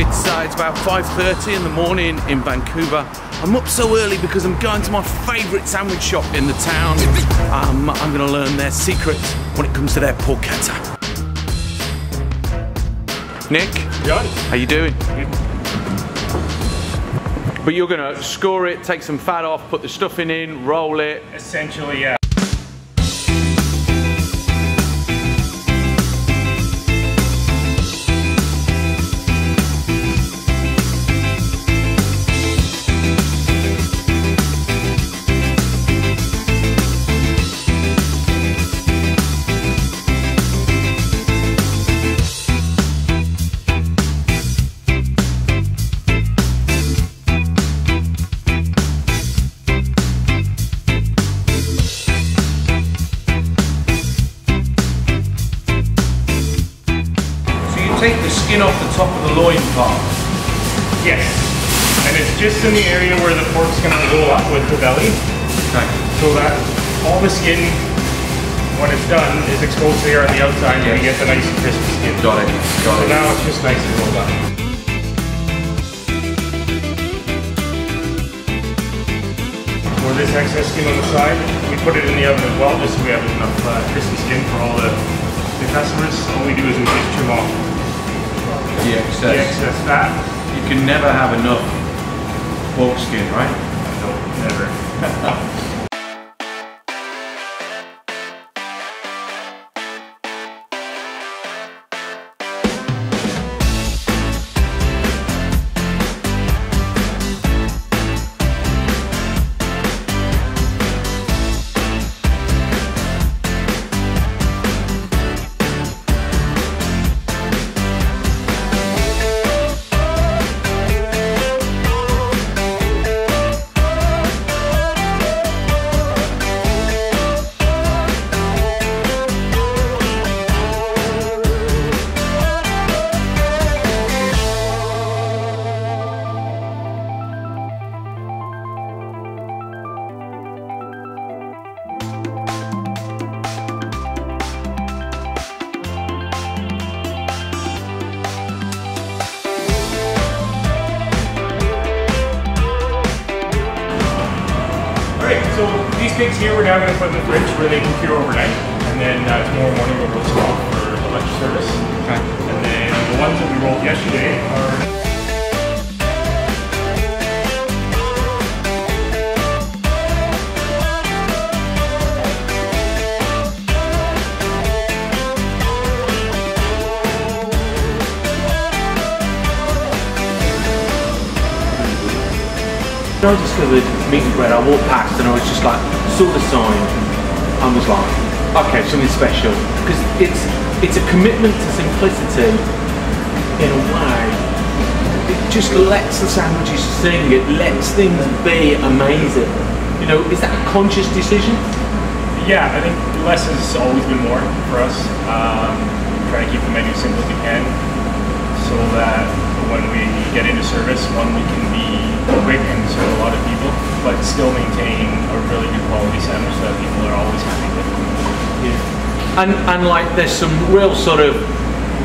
It's, uh, it's about 5.30 in the morning in Vancouver. I'm up so early because I'm going to my favourite sandwich shop in the town. Um, I'm going to learn their secrets when it comes to their porchetta. Nick, John? how you doing? But you're going to score it, take some fat off, put the stuffing in, roll it. Essentially, yeah. Top of the loin part. Yes. And it's just in the area where the pork's gonna roll up with the belly, Okay. so that all the skin, when it's done, is exposed to the air on the outside, and you get the nice and crispy skin. Got it. Got So it. now it's just nice and rolled up. For this excess skin on the side, we put it in the oven as well, just so we have enough uh, crispy skin for all the, the customers. All we do is we just trim off The the excess. excess fat. You can never have enough pork skin, right? No, never. these here we're now going to put in the fridge where they can cure overnight. And then uh, tomorrow morning we'll roast them off for the lunch service. Okay. And then the ones that we rolled yesterday are I discovered meat and bread, I walked past and I was just like, saw the sign, and was like, okay, something special. Because it's it's a commitment to simplicity in a way. It just lets the sandwiches sing, it lets things be amazing. You know, is that a conscious decision? Yeah, I think less has always been more for us. Um, try to keep the menu simple as we can so that when we get into service, one, we can be quick and serve a lot of people, but still maintain a really good quality sandwich that people are always happy with. Yeah. And and like there's some real sort of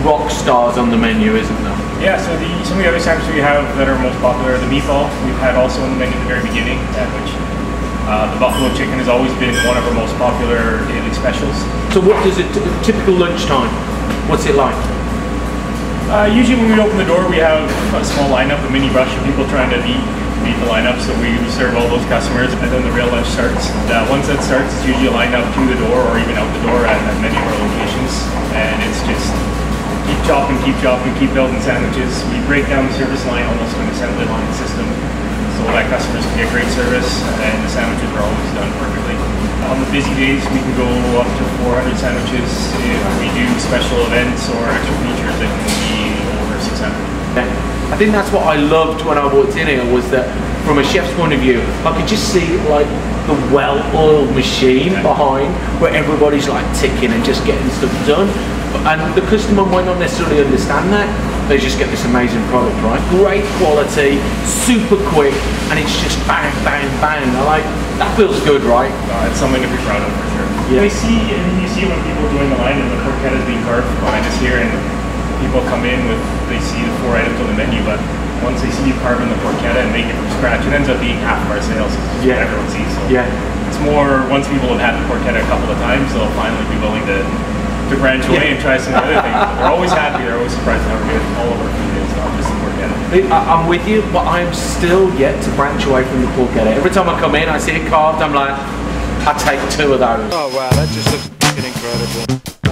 rock stars on the menu, isn't there? Yeah, so the, some of the other sandwiches we have that are most popular are the meatball. We've had also on the menu at the very beginning, uh, which uh, the buffalo chicken has always been one of our most popular daily specials. So what does it typical lunchtime? What's it like? Uh, usually when we open the door, we have a small lineup, a mini rush of people trying to beat, beat the lineup, so we serve all those customers, and then the real lunch starts. Uh, once that starts, it's usually lined up to the door or even out the door at, at many of our locations, and it's just keep chopping, keep chopping, keep building sandwiches. We break down the service line almost to an assembly line system, so that customers can get great service, and the sandwiches are always done perfectly. On the busy days, we can go up to 400 sandwiches. If we do special events or extra features, that can be over 600. I think that's what I loved when I walked in here was that from a chef's point of view, I could just see like the well-oiled machine behind where everybody's like ticking and just getting stuff done. And the customer might not necessarily understand that. They just get this amazing product, right? Great quality, super quick, and it's just bang, bang, bang. I like that feels good, right? Uh, it's something to be proud of for sure. Yeah. We see, and you see when people doing the line and the porchetta is being carved behind us here, and people come in with they see the four items on the menu, but once they see you carving the porchetta and make it from scratch, it ends up being half of our sales. Yeah. everyone sees. So Yeah. it's more once people have had the porchetta a couple of times, they'll finally be willing to to branch away Yeah. and try some other things. But they're always happy. They're always surprised how good all of our food is, not just the porchetta. I- I'm with you, but I'm still yet to branch away from the porchetta. Every time I come in, I see it carved, I'm like, I take two of those. Oh wow, that just looks fucking incredible.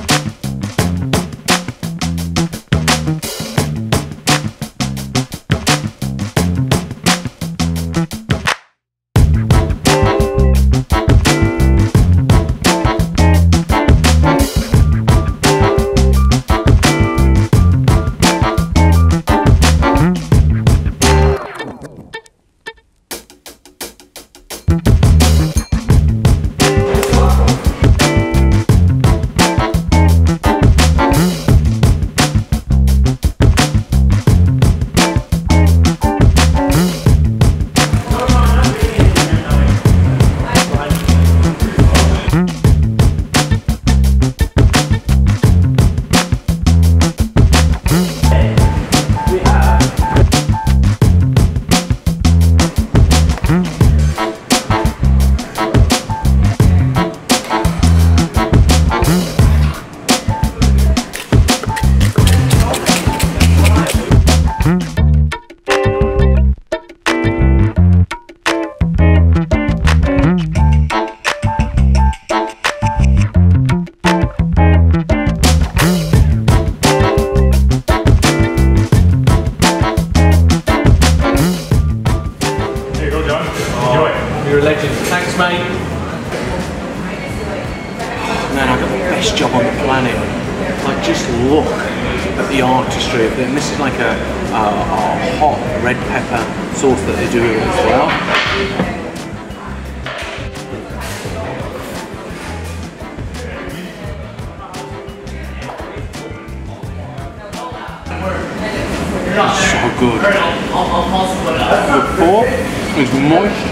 A legend. Thanks, mate. Man, I've got the best job on the planet. Like, just look at the artistry of it. And this is like a, a, a hot red pepper sauce that they do as well. So good. The pork is moist.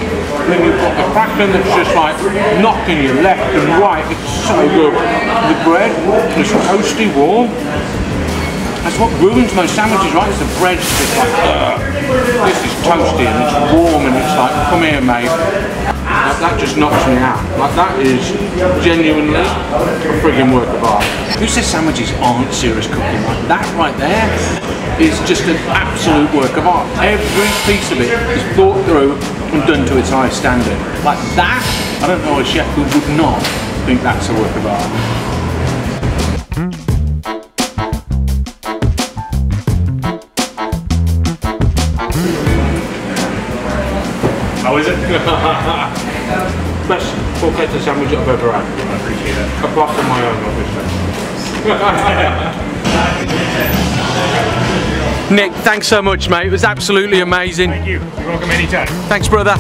Then you've got the crackling that's just like knocking you left and right. It's so good. The bread is toasty warm. That's what ruins most sandwiches, right? It's the bread's just like, Ugh. this is toasty and it's warm and it's like, come here, mate. That, just knocks me out. Like that is genuinely a frigging work of art. Who says sandwiches aren't serious cooking? Like that right there is just an absolute work of art. Every piece of it is thought through done to its highest standard. Like that, I don't know a chef who would not think that's a work of art. How is it? Best porchetta sandwich I've ever had. I appreciate it. Apart from my own, obviously. Nick, thanks so much, mate. It was absolutely amazing. Thank you. You're welcome anytime. Thanks, brother.